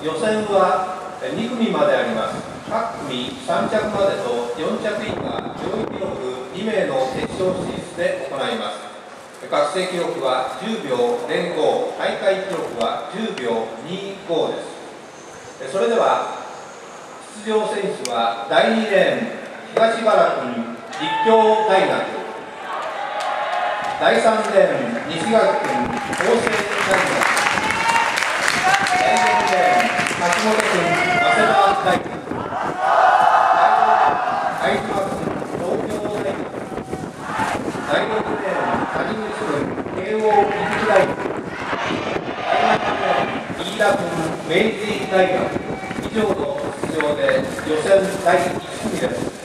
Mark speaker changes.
Speaker 1: 予選は2組まであります。各組3着までと4着以下上位記録2名の決勝進出で行います。学生記録は10秒05大会記録は10秒25です。それでは出場選手は第2レーン東原君立教大学。第3レーン西垣君法政大学第4レーン橋本君早稲田大学第5レーン相島君東京大学第6レーン谷口君慶応義塾大学第7レーン飯田君明治大学以上の出場で予選第1組です。